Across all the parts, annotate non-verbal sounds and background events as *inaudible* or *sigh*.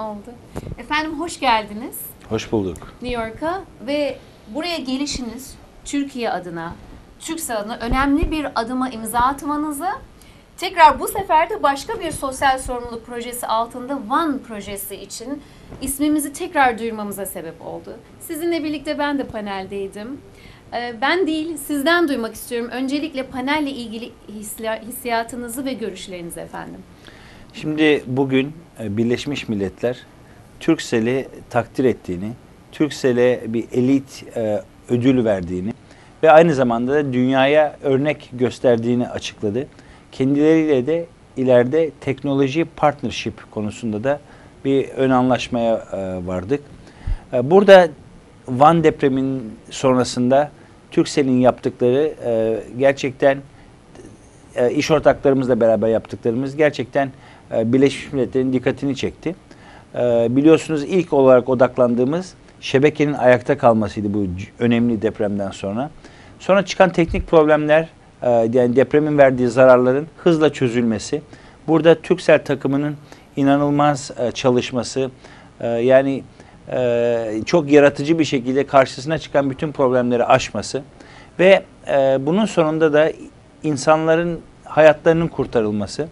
Oldu. Efendim hoş geldiniz Hoş bulduk. New York'a ve buraya gelişiniz Türkiye adına, Türksel adına önemli bir adıma imza atmanızı tekrar bu sefer de başka bir sosyal sorumluluk projesi altında One projesi için ismimizi tekrar duyurmamıza sebep oldu. Sizinle birlikte ben de paneldeydim. Ee, Ben değil, sizden duymak istiyorum. Öncelikle panelle ilgili hissi- hissiyatınızı ve görüşlerinizi efendim. Şimdi bugün e, Birleşmiş Milletler Türksel'i takdir ettiğini, Türksel'e bir elit e, ödül verdiğini ve aynı zamanda da dünyaya örnek gösterdiğini açıkladı. Kendileriyle de ileride teknoloji partnership konusunda da bir ön anlaşmaya e, vardık. E, Burada Van depremin sonrasında Türksel'in yaptıkları gerçekten iş ortaklarımızla beraber yaptıklarımız gerçekten Birleşmiş Milletler'in dikkatini çekti. E, biliyorsunuz ilk olarak odaklandığımız şebekenin ayakta kalmasıydı bu önemli depremden sonra. Sonra çıkan teknik problemler, e, yani depremin verdiği zararların hızla çözülmesi. Burada Türksel takımının inanılmaz e, çalışması, e, yani e, çok yaratıcı bir şekilde karşısına çıkan bütün problemleri aşması ve e, bunun sonunda da insanların hayatlarının kurtarılması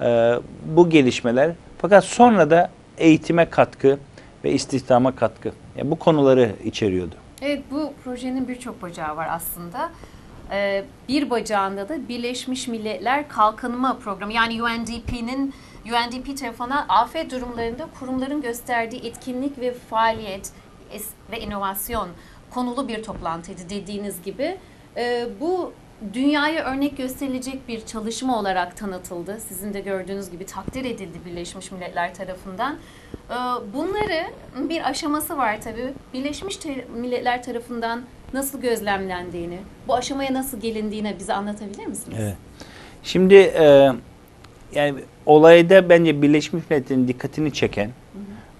e, bu gelişmeler fakat sonra da eğitime katkı ve istihdama katkı yani bu konuları içeriyordu. Evet bu projenin birçok bacağı var aslında. Ee, bir bacağında da Birleşmiş Milletler Kalkınma Programı yani UNDP'nin UNDP tarafından afet durumlarında kurumların gösterdiği etkinlik ve faaliyet ve inovasyon konulu bir toplantıydı dediğiniz gibi. Ee, bu dünyaya örnek gösterilecek bir çalışma olarak tanıtıldı. Sizin de gördüğünüz gibi takdir edildi Birleşmiş Milletler tarafından. Ee, Bunları bir aşaması var tabii. Birleşmiş Milletler tarafından nasıl gözlemlendiğini, bu aşamaya nasıl gelindiğine bize anlatabilir misiniz? Evet. Şimdi e, yani olayda bence Birleşmiş Milletler'in dikkatini çeken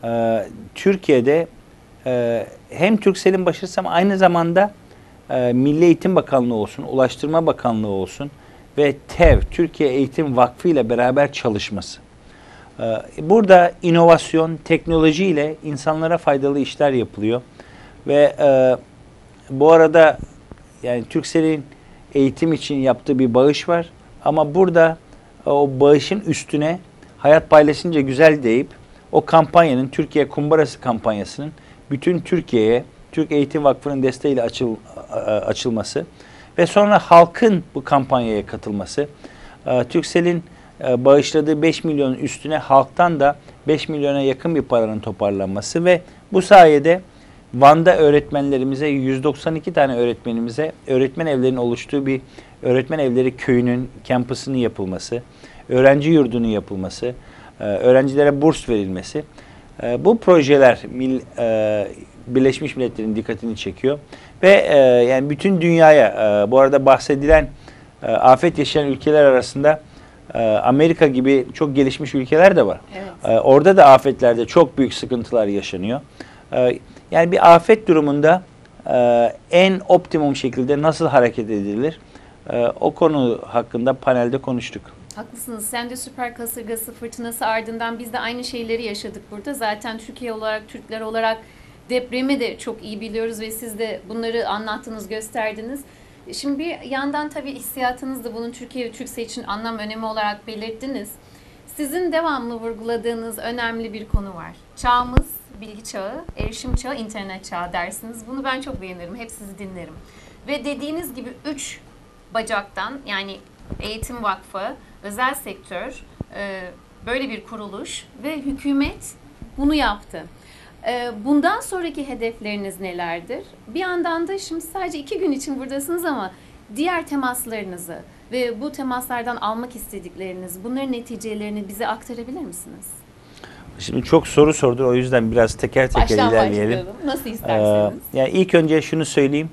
e, Türkiye'de e, hem Türksel'in başarısı ama aynı zamanda e, Milli Eğitim Bakanlığı olsun, Ulaştırma Bakanlığı olsun ve TEV, Türkiye Eğitim Vakfı ile beraber çalışması. E, burada inovasyon, teknoloji ile insanlara faydalı işler yapılıyor ve e, bu arada yani Türksel'in eğitim için yaptığı bir bağış var. Ama burada e, o bağışın üstüne hayat paylaşınca güzel deyip o kampanyanın Türkiye Kumbarası kampanyasının bütün Türkiye'ye Türk Eğitim Vakfı'nın desteğiyle açıl, açılması ve sonra halkın bu kampanyaya katılması. E, Türksel'in e, bağışladığı 5 milyonun üstüne halktan da 5 milyona yakın bir paranın toparlanması ve bu sayede Van'da öğretmenlerimize 192 tane öğretmenimize öğretmen evlerinin oluştuğu bir öğretmen evleri köyünün kampüsünün yapılması, öğrenci yurdunun yapılması, e, öğrencilere burs verilmesi. Bu projeler Birleşmiş Milletler'in dikkatini çekiyor ve e, yani bütün dünyaya e, bu arada bahsedilen e, afet yaşayan ülkeler arasında e, Amerika gibi çok gelişmiş ülkeler de var. Evet. Ee, Orada da afetlerde çok büyük sıkıntılar yaşanıyor. Ee, Yani bir afet durumunda e, en optimum şekilde nasıl hareket edilir? Ee, O konu hakkında panelde konuştuk. Haklısınız. Sen de süper kasırgası fırtınası ardından biz de aynı şeyleri yaşadık burada. Zaten Türkiye olarak, Türkler olarak depremi de çok iyi biliyoruz ve siz de bunları anlattınız, gösterdiniz. Şimdi bir yandan tabii hissiyatınız da bunun Türkiye ve Türkse için anlam önemi olarak belirttiniz. Sizin devamlı vurguladığınız önemli bir konu var. Çağımız bilgi çağı, erişim çağı, internet çağı dersiniz. Bunu ben çok beğenirim. Hep sizi dinlerim. Ve dediğiniz gibi üç bacaktan yani Eğitim Vakfı, özel sektör, e, böyle bir kuruluş ve hükümet bunu yaptı. E, Bundan sonraki hedefleriniz nelerdir? Bir yandan da şimdi sadece iki gün için buradasınız ama diğer temaslarınızı ve bu temaslardan almak istedikleriniz, bunların neticelerini bize aktarabilir misiniz? Şimdi çok soru sordun o yüzden biraz teker teker Baştan ilerleyelim. başlayalım. Nasıl Ee, isterseniz. yani ilk önce şunu söyleyeyim.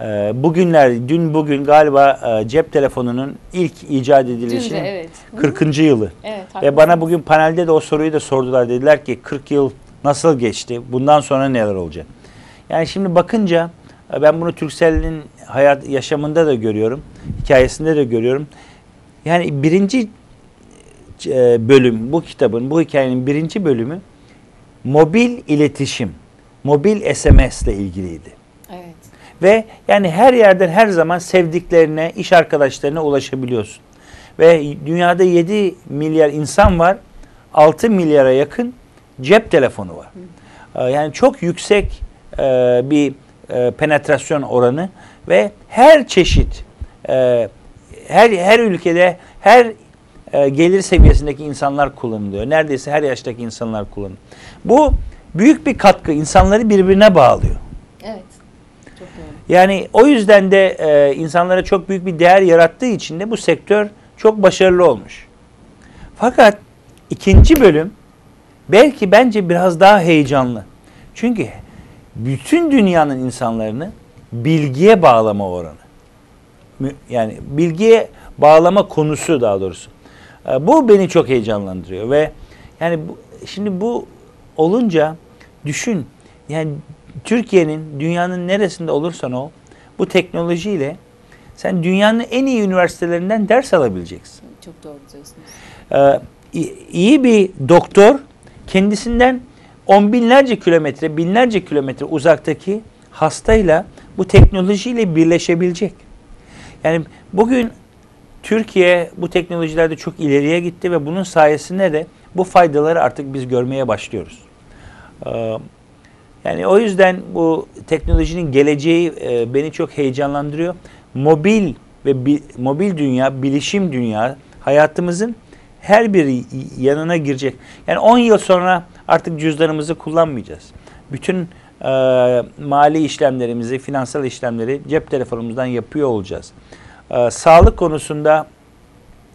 Ee, bugünler, dün bugün galiba e, cep telefonunun ilk icat edilişinin evet. Hı hı. 40. yılı. Evet, Ve bana bugün panelde de o soruyu da sordular. Dediler ki 40 yıl nasıl geçti? Bundan sonra neler olacak? Yani şimdi bakınca ben bunu Türkcell'in hayat yaşamında da görüyorum. Hikayesinde de görüyorum. Yani birinci e, bölüm bu kitabın, bu hikayenin birinci bölümü mobil iletişim, mobil SMS ile ilgiliydi. Evet. Ve yani her yerden her zaman sevdiklerine, iş arkadaşlarına ulaşabiliyorsun. Ve dünyada 7 milyar insan var. 6 milyara yakın cep telefonu var. Ee, Yani çok yüksek e, bir e, penetrasyon oranı ve her çeşit e, her her ülkede her e, gelir seviyesindeki insanlar kullanılıyor. Neredeyse her yaştaki insanlar kullanıyor. Bu büyük bir katkı. insanları birbirine bağlıyor. Evet. Çok doğru. Yani o yüzden de e, insanlara çok büyük bir değer yarattığı için de bu sektör çok başarılı olmuş. Fakat ikinci bölüm belki bence biraz daha heyecanlı. Çünkü bütün dünyanın insanlarını bilgiye bağlama oranı. Yani bilgiye bağlama konusu daha doğrusu. E, Bu beni çok heyecanlandırıyor ve yani bu, şimdi bu olunca düşün yani Türkiye'nin dünyanın neresinde olursan ol bu teknolojiyle sen dünyanın en iyi üniversitelerinden ders alabileceksin. Çok doğru diyorsunuz. Ee, iyi bir doktor kendisinden on binlerce kilometre, binlerce kilometre uzaktaki hastayla bu teknolojiyle birleşebilecek. Yani bugün Türkiye bu teknolojilerde çok ileriye gitti ve bunun sayesinde de bu faydaları artık biz görmeye başlıyoruz. Ee, yani o yüzden bu teknolojinin geleceği e, beni çok heyecanlandırıyor. Mobil ve bi- mobil dünya, bilişim dünya hayatımızın her bir y- yanına girecek. Yani 10 yıl sonra artık cüzdanımızı kullanmayacağız. Bütün e, mali işlemlerimizi, finansal işlemleri cep telefonumuzdan yapıyor olacağız. E, sağlık konusunda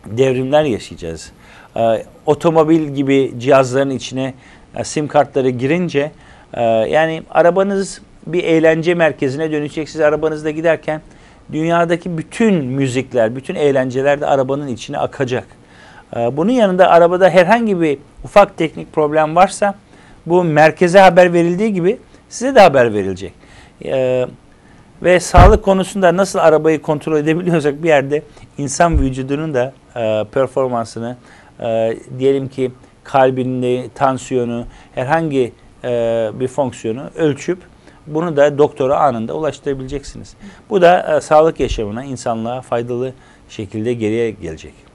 devrimler yaşayacağız. Ee, otomobil gibi cihazların içine e, sim kartları girince e, yani arabanız bir eğlence merkezine dönecek. Siz arabanızda giderken dünyadaki bütün müzikler, bütün eğlenceler de arabanın içine akacak. Ee, bunun yanında arabada herhangi bir ufak teknik problem varsa bu merkeze haber verildiği gibi size de haber verilecek. Ee, ve sağlık konusunda nasıl arabayı kontrol edebiliyorsak bir yerde insan vücudunun da e, performansını e, diyelim ki kalbinde tansiyonu herhangi e, bir fonksiyonu ölçüp bunu da doktora anında ulaştırabileceksiniz. Bu da e, sağlık yaşamına, insanlığa faydalı şekilde geriye gelecek.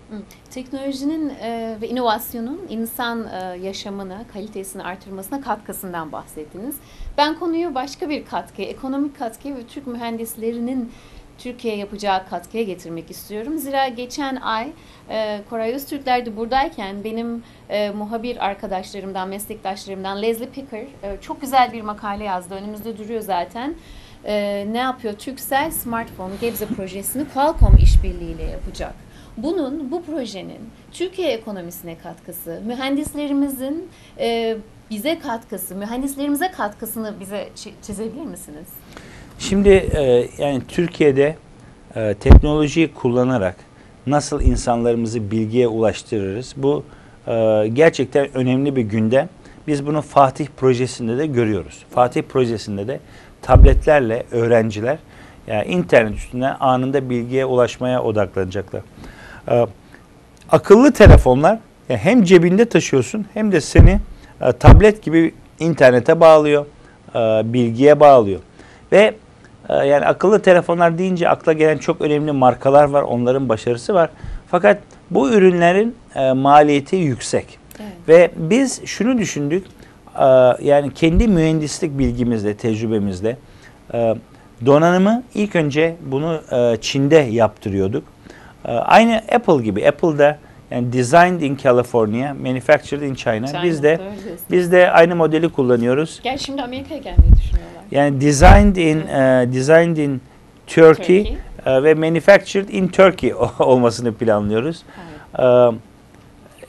Teknolojinin e, ve inovasyonun insan e, yaşamını, kalitesini artırmasına katkısından bahsettiniz. Ben konuyu başka bir katkı, ekonomik katkı ve Türk mühendislerinin Türkiye'ye yapacağı katkıya getirmek istiyorum. Zira geçen ay e, Koray Öztürkler de buradayken benim e, muhabir arkadaşlarımdan, meslektaşlarımdan Leslie Picker e, çok güzel bir makale yazdı. Önümüzde duruyor zaten. E, ne yapıyor? Türksel Smartphone Gebze projesini Qualcomm işbirliğiyle yapacak. Bunun, bu projenin Türkiye ekonomisine katkısı, mühendislerimizin e, bize katkısı, mühendislerimize katkısını bize çi- çizebilir misiniz? Şimdi e, yani Türkiye'de e, teknolojiyi kullanarak nasıl insanlarımızı bilgiye ulaştırırız? Bu e, gerçekten önemli bir gündem. Biz bunu Fatih projesinde de görüyoruz. Fatih projesinde de tabletlerle öğrenciler yani internet üstünden anında bilgiye ulaşmaya odaklanacaklar. E, akıllı telefonlar yani hem cebinde taşıyorsun hem de seni e, tablet gibi internete bağlıyor, e, bilgiye bağlıyor. Ve e, yani akıllı telefonlar deyince akla gelen çok önemli markalar var, onların başarısı var. Fakat bu ürünlerin e, maliyeti yüksek. Evet. Ve biz şunu düşündük, e, yani kendi mühendislik bilgimizle, tecrübemizle e, donanımı ilk önce bunu e, Çin'de yaptırıyorduk. E, aynı Apple gibi, Apple'da yani designed in California, manufactured in China. China, Biz de biz de aynı modeli kullanıyoruz. Gerçi şimdi Amerika'ya gelmeyi düşünüyorlar. Yani designed in e, designed in Turkey, Turkey. e, ve manufactured in Turkey *laughs* olmasını planlıyoruz. Evet. E,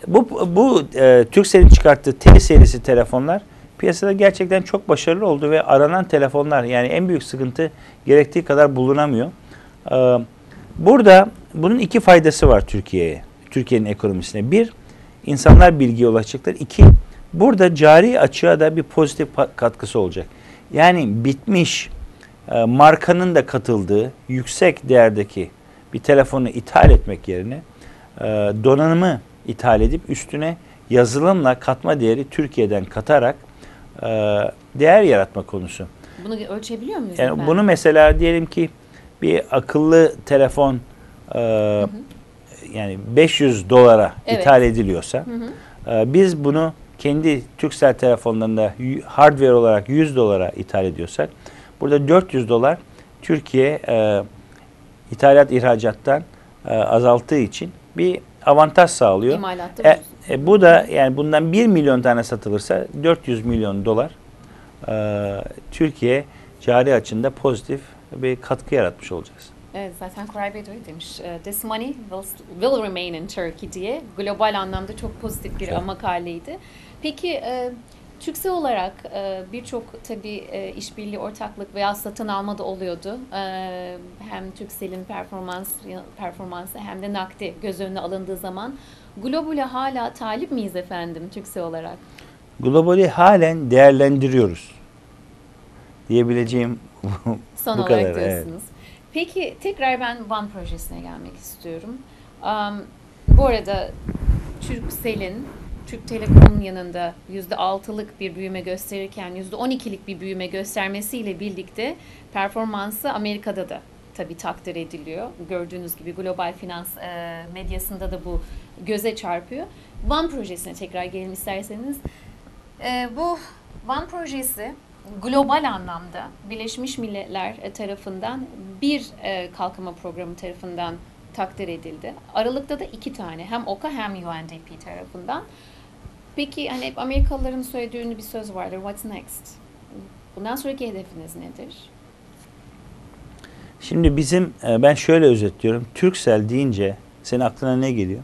bu bu e, Turkcell'in çıkarttığı T serisi telefonlar piyasada gerçekten çok başarılı oldu ve aranan telefonlar yani en büyük sıkıntı gerektiği kadar bulunamıyor. E, burada bunun iki faydası var Türkiye'ye, Türkiye'nin ekonomisine. Bir, insanlar bilgiye ulaşacaklar. İki, burada cari açığa da bir pozitif katkısı olacak. Yani bitmiş e, markanın da katıldığı yüksek değerdeki bir telefonu ithal etmek yerine e, donanımı ithal edip üstüne yazılımla katma değeri Türkiye'den katarak e, değer yaratma konusu. Bunu ölçebiliyor muyuz Yani bunu mesela diyelim ki bir akıllı telefon e, yani 500 dolara Evet. ithal ediliyorsa Hı hı. e, biz bunu kendi Turkcell telefonlarında hardware olarak 100 dolara ithal ediyorsak burada 400 dolar Türkiye e, ithalat ihracattan e, azalttığı için bir avantaj sağlıyor. İmalatta E, e, bu da yani bundan 1 milyon tane satılırsa 400 milyon dolar e, Türkiye cari açında pozitif bir katkı yaratmış olacağız. Evet zaten Koray Bey de öyle demiş. E, This money will, will remain in Turkey diye global anlamda çok pozitif bir Evet. makaleydi. Peki e, Türksel olarak e, birçok tabii e, işbirliği, ortaklık veya satın alma da oluyordu. E, hem Türksel'in performans performansı hem de nakdi göz önüne alındığı zaman globale hala talip miyiz efendim Türksel olarak? Globali halen değerlendiriyoruz diyebileceğim *laughs* Son bu olarak kadar. Evet. Peki tekrar ben One projesine gelmek istiyorum. Um, bu arada Turkcell'in Türk Telekom'un yanında %6'lık bir büyüme gösterirken %12'lik bir büyüme göstermesiyle birlikte performansı Amerika'da da tabii takdir ediliyor. Gördüğünüz gibi global finans e, medyasında da bu göze çarpıyor. One projesine tekrar gelelim isterseniz. E, bu One projesi global anlamda Birleşmiş Milletler e, tarafından bir e, kalkınma programı tarafından takdir edildi. Aralıkta da iki tane hem OKA hem UNDP tarafından. Peki hani hep Amerikalıların söylediği ünlü bir söz vardır. What's next? Bundan sonraki hedefiniz nedir? Şimdi bizim e, ben şöyle özetliyorum. Türksel deyince senin aklına ne geliyor?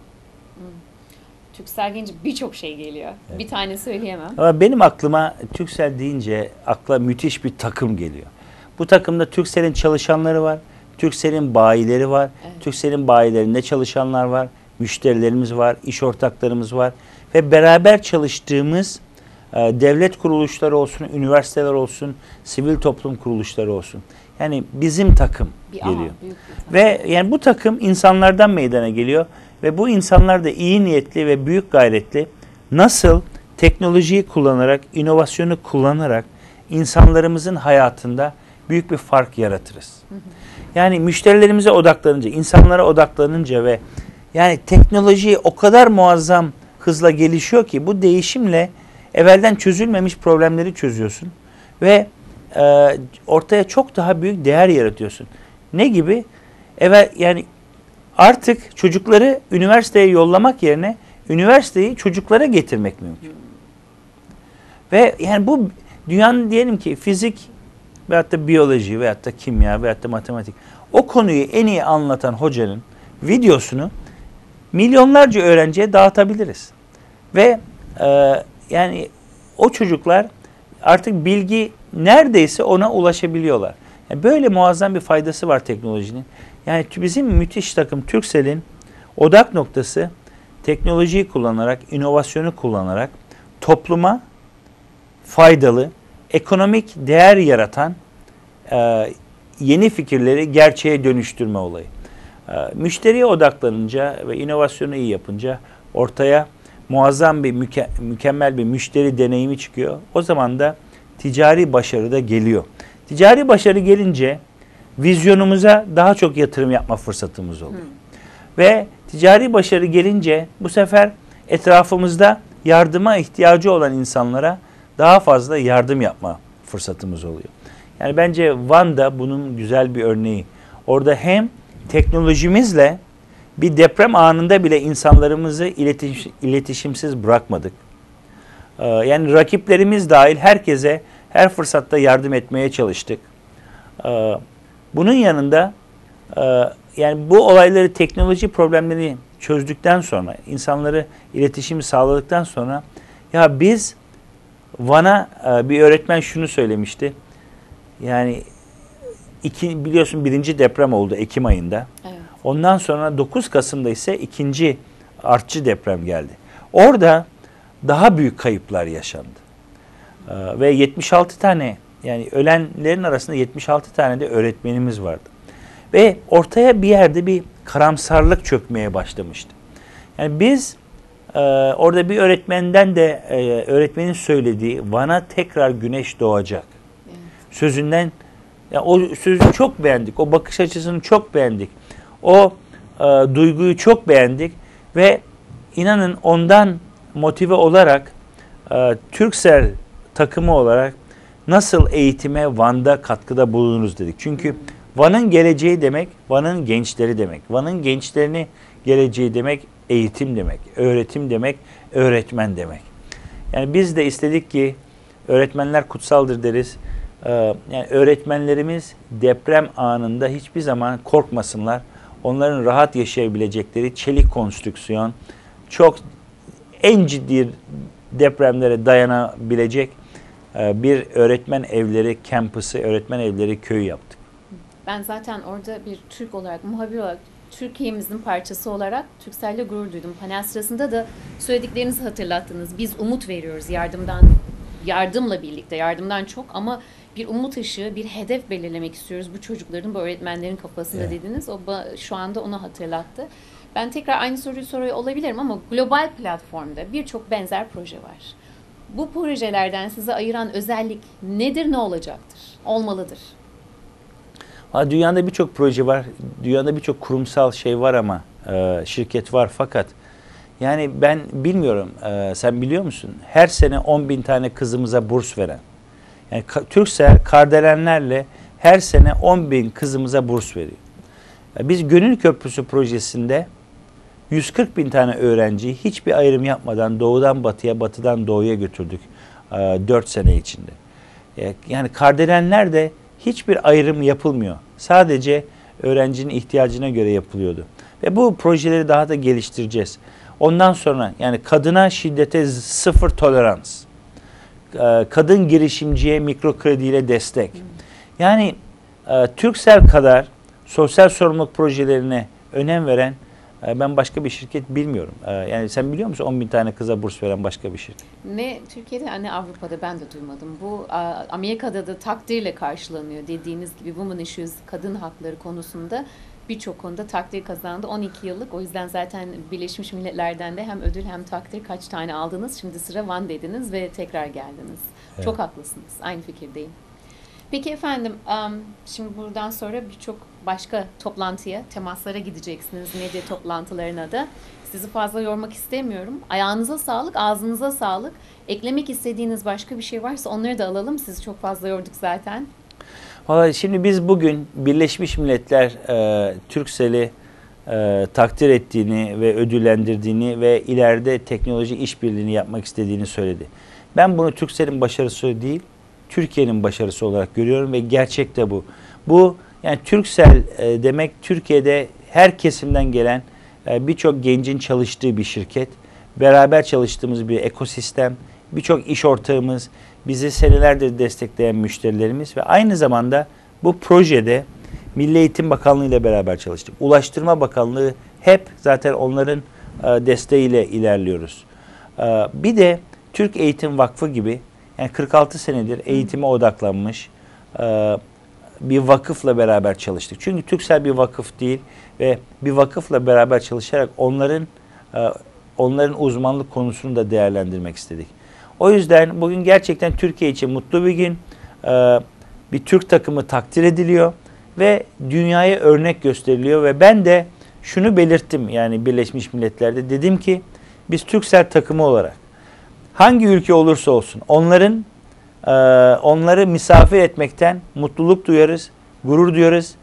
Türksel deyince birçok şey geliyor. Bir tane söyleyemem. Ama benim aklıma Türksel deyince akla müthiş bir takım geliyor. Bu takımda Türksel'in çalışanları var. Türksel'in bayileri var. Evet. Türksel'in bayilerinde çalışanlar var. Müşterilerimiz var. iş ortaklarımız var. Ve beraber çalıştığımız e, devlet kuruluşları olsun, üniversiteler olsun, sivil toplum kuruluşları olsun. Yani bizim takım Bir geliyor. takım. Ve yani bu takım insanlardan meydana geliyor ve bu insanlar da iyi niyetli ve büyük gayretli nasıl teknolojiyi kullanarak, inovasyonu kullanarak insanlarımızın hayatında büyük bir fark yaratırız. Yani müşterilerimize odaklanınca, insanlara odaklanınca ve yani teknoloji o kadar muazzam hızla gelişiyor ki bu değişimle evvelden çözülmemiş problemleri çözüyorsun ve e, ortaya çok daha büyük değer yaratıyorsun. Ne gibi? Evet yani artık çocukları üniversiteye yollamak yerine üniversiteyi çocuklara getirmek mümkün. Ve yani bu dünyanın diyelim ki fizik veyahut da biyoloji veyahut da kimya veyahut da matematik o konuyu en iyi anlatan hocanın videosunu milyonlarca öğrenciye dağıtabiliriz. Ve e, yani o çocuklar artık bilgi neredeyse ona ulaşabiliyorlar. Yani böyle muazzam bir faydası var teknolojinin. Yani bizim müthiş takım Turkcell'in odak noktası teknolojiyi kullanarak, inovasyonu kullanarak topluma faydalı, ekonomik değer yaratan e, yeni fikirleri gerçeğe dönüştürme olayı. E, müşteriye odaklanınca ve inovasyonu iyi yapınca ortaya muazzam bir müke- mükemmel bir müşteri deneyimi çıkıyor. O zaman da ticari başarı da geliyor. Ticari başarı gelince vizyonumuza daha çok yatırım yapma fırsatımız oluyor. Ve ticari başarı gelince bu sefer etrafımızda yardıma ihtiyacı olan insanlara daha fazla yardım yapma fırsatımız oluyor. Yani bence Van'da bunun güzel bir örneği. Orada hem teknolojimizle bir deprem anında bile insanlarımızı iletiş, iletişimsiz bırakmadık. Ee, yani rakiplerimiz dahil herkese her fırsatta yardım etmeye çalıştık. Ee, bunun yanında e, yani bu olayları teknoloji problemleri çözdükten sonra insanları iletişimi sağladıktan sonra ya biz Van'a e, bir öğretmen şunu söylemişti. Yani iki, biliyorsun birinci deprem oldu Ekim ayında. Evet. Ondan sonra 9 Kasım'da ise ikinci artçı deprem geldi. Orada daha büyük kayıplar yaşandı. Ee, ve 76 tane yani ölenlerin arasında 76 tane de öğretmenimiz vardı. Ve ortaya bir yerde bir karamsarlık çökmeye başlamıştı. Yani biz e, orada bir öğretmenden de e, öğretmenin söylediği Van'a tekrar güneş doğacak Evet. sözünden ya o sözü çok beğendik. O bakış açısını çok beğendik. O e, duyguyu çok beğendik ve inanın ondan motive olarak e, Türksel takımı olarak nasıl eğitime Van'da katkıda bulunuruz dedik. Çünkü Van'ın geleceği demek, Van'ın gençleri demek. Van'ın gençlerini geleceği demek, eğitim demek, öğretim demek, öğretmen demek. Yani biz de istedik ki öğretmenler kutsaldır deriz. Ee, yani öğretmenlerimiz deprem anında hiçbir zaman korkmasınlar. Onların rahat yaşayabilecekleri çelik konstrüksiyon, çok en ciddi depremlere dayanabilecek bir öğretmen evleri kampüsü, öğretmen evleri köyü yaptık. Ben zaten orada bir Türk olarak, muhabir olarak, Türkiye'mizin parçası olarak Türkcell'le gurur duydum. Panel sırasında da söylediklerinizi hatırlattınız. Biz umut veriyoruz yardımdan, yardımla birlikte, yardımdan çok ama bir umut ışığı, bir hedef belirlemek istiyoruz bu çocukların, bu öğretmenlerin kafasında Evet. dediniz. O şu anda onu hatırlattı. Ben tekrar aynı soruyu soruyor olabilirim ama global platformda birçok benzer proje var. Bu projelerden sizi ayıran özellik nedir, ne olacaktır? Olmalıdır. Dünyada birçok proje var. Dünyada birçok kurumsal şey var ama e, şirket var fakat yani ben bilmiyorum. e, sen biliyor musun? Her sene 10 bin tane kızımıza burs veren. Yani Türksel kardelenlerle her sene 10 bin kızımıza burs veriyor. Ya Biz Gönül Köprüsü projesinde 140 bin tane öğrenciyi hiçbir ayrım yapmadan doğudan batıya, batıdan doğuya götürdük 4 sene içinde. E, Yani kardelenler hiçbir ayrım yapılmıyor. Sadece öğrencinin ihtiyacına göre yapılıyordu. Ve bu projeleri daha da geliştireceğiz. Ondan sonra yani kadına şiddete sıfır tolerans. E, Kadın girişimciye mikro krediyle destek. Yani e, Türksel kadar sosyal sorumluluk projelerine önem veren e, ben başka bir şirket bilmiyorum. E, Yani sen biliyor musun 10 bin tane kıza burs veren başka bir şirket? Ne Türkiye'de ne Avrupa'da ben de duymadım. Bu Amerika'da da takdirle karşılanıyor dediğiniz gibi Women Issues kadın hakları konusunda birçok konuda takdir kazandı. 12 yıllık o yüzden zaten Birleşmiş Milletler'den de hem ödül hem takdir kaç tane aldınız. Şimdi sıra Van dediniz ve tekrar geldiniz. Evet. Çok haklısınız. Aynı fikirdeyim. Peki efendim, şimdi buradan sonra birçok başka toplantıya, temaslara gideceksiniz medya toplantılarına da. Sizi fazla yormak istemiyorum. Ayağınıza sağlık, ağzınıza sağlık. Eklemek istediğiniz başka bir şey varsa onları da alalım. Sizi çok fazla yorduk zaten. Vallahi şimdi biz bugün Birleşmiş Milletler e, Türksel'i e, takdir ettiğini ve ödüllendirdiğini ve ileride teknoloji işbirliğini yapmak istediğini söyledi. Ben bunu Türksel'in başarısı değil, Türkiye'nin başarısı olarak görüyorum ve gerçek bu. Bu yani Türksel e, demek Türkiye'de her kesimden gelen e, birçok gencin çalıştığı bir şirket. Beraber çalıştığımız bir ekosistem, birçok iş ortağımız, bizi senelerdir destekleyen müşterilerimiz ve aynı zamanda bu projede Milli Eğitim Bakanlığı ile beraber çalıştık. Ulaştırma Bakanlığı hep zaten onların e, desteğiyle ilerliyoruz. E, bir de Türk Eğitim Vakfı gibi yani 46 senedir eğitime odaklanmış e, bir vakıfla beraber çalıştık. Çünkü Türksel bir vakıf değil ve bir vakıfla beraber çalışarak onların e, onların uzmanlık konusunu da değerlendirmek istedik. O yüzden bugün gerçekten Türkiye için mutlu bir gün. E, bir Türk takımı takdir ediliyor ve dünyaya örnek gösteriliyor ve ben de şunu belirttim yani Birleşmiş Milletler'de dedim ki biz Türksel takımı olarak hangi ülke olursa olsun onların e, onları misafir etmekten mutluluk duyarız, gurur duyarız.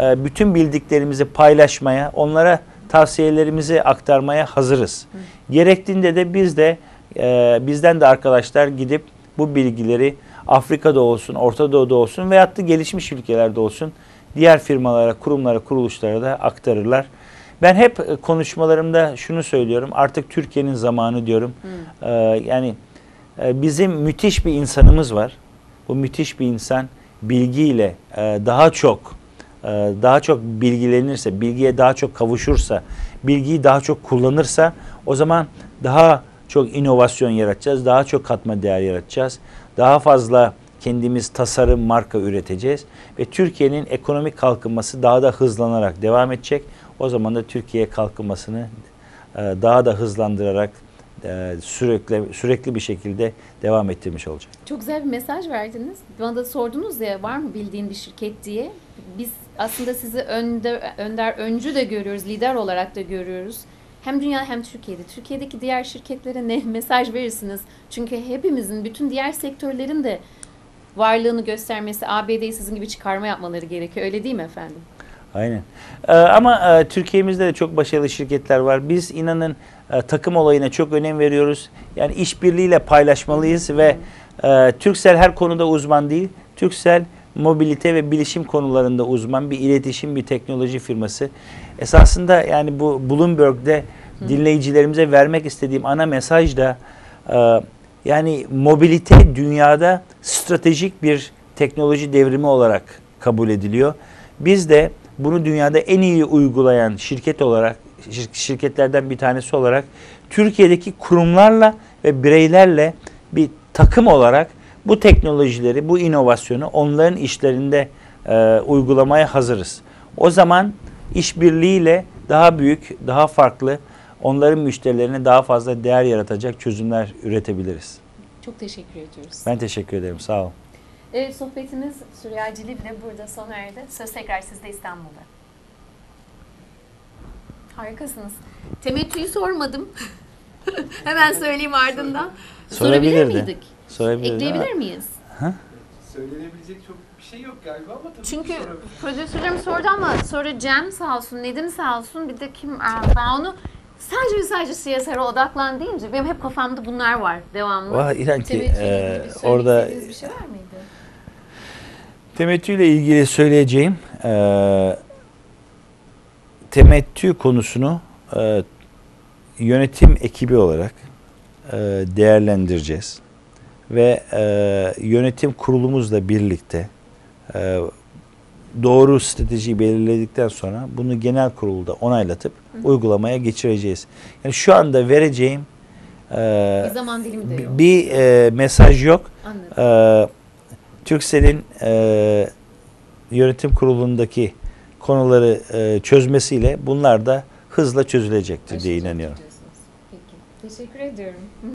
E, bütün bildiklerimizi paylaşmaya, onlara tavsiyelerimizi aktarmaya hazırız. Gerektiğinde de biz de e, bizden de arkadaşlar gidip bu bilgileri Afrika'da olsun, Orta Doğu'da olsun veyahut da gelişmiş ülkelerde olsun diğer firmalara, kurumlara, kuruluşlara da aktarırlar. Ben hep e, konuşmalarımda şunu söylüyorum. Artık Türkiye'nin zamanı diyorum. Ee, yani bizim müthiş bir insanımız var. Bu müthiş bir insan bilgiyle e, daha çok e, daha çok bilgilenirse, bilgiye daha çok kavuşursa, bilgiyi daha çok kullanırsa o zaman daha çok inovasyon yaratacağız, daha çok katma değer yaratacağız. Daha fazla kendimiz tasarım, marka üreteceğiz ve Türkiye'nin ekonomik kalkınması daha da hızlanarak devam edecek. O zaman da Türkiye kalkınmasını e, daha da hızlandırarak e, sürekli sürekli bir şekilde devam ettirmiş olacak. Çok güzel bir mesaj verdiniz. Bana da sordunuz ya var mı bildiğin bir şirket diye. Biz aslında sizi önde, önder, öncü de görüyoruz, lider olarak da görüyoruz. Hem dünya hem Türkiye'de. Türkiye'deki diğer şirketlere ne *laughs* mesaj verirsiniz? Çünkü hepimizin, bütün diğer sektörlerin de varlığını göstermesi, ABD'yi sizin gibi çıkarma yapmaları gerekiyor. Öyle değil mi efendim? Aynen. Ee, ama e, Türkiye'mizde de çok başarılı şirketler var. Biz inanın e, takım olayına çok önem veriyoruz. Yani işbirliğiyle paylaşmalıyız ve e, Türksel her konuda uzman değil. Türksel mobilite ve bilişim konularında uzman bir iletişim, bir teknoloji firması. Esasında yani bu Bloomberg'de dinleyicilerimize vermek istediğim ana mesaj da e, yani mobilite dünyada stratejik bir teknoloji devrimi olarak kabul ediliyor. Biz de bunu dünyada en iyi uygulayan şirket olarak şir- şirketlerden bir tanesi olarak Türkiye'deki kurumlarla ve bireylerle bir takım olarak bu teknolojileri, bu inovasyonu onların işlerinde e, uygulamaya hazırız. O zaman işbirliğiyle daha büyük, daha farklı, onların müşterilerine daha fazla değer yaratacak çözümler üretebiliriz. Çok teşekkür ediyoruz. Ben teşekkür ederim. Sağ olun. Evet, sohbetimiz Süreyya Ciliv'le burada sona erdi. Söz tekrar sizde İstanbul'da. Harikasınız. Temettüyü sormadım. *laughs* Hemen söyleyeyim ardından. Sorabilir miydik? Sorabilirdi Ekleyebilir miyiz? Söylenebilecek çok bir şey yok galiba ama tabii Çünkü prodüsörlerim sordu ama sonra Cem sağ olsun, Nedim sağ olsun bir de kim ben onu sadece ve sadece CSR'a odaklan deyince benim hep kafamda bunlar var devamlı. Vah İrem ki e, orada şey var mıydı? temettüyle ilgili söyleyeceğim e, temettü konusunu e, yönetim ekibi olarak e, değerlendireceğiz ve e, yönetim kurulumuzla birlikte e, doğru stratejiyi belirledikten sonra bunu genel kurulda onaylatıp uygulamaya geçireceğiz. Yani şu anda vereceğim e, Bir zaman dilimi de yok. bir e, mesaj yok. Anladım. Ee, Türksel'in e, yönetim kurulundaki konuları e, çözmesiyle bunlar da hızla çözülecektir diye inanıyorum. Peki. Teşekkür ediyorum.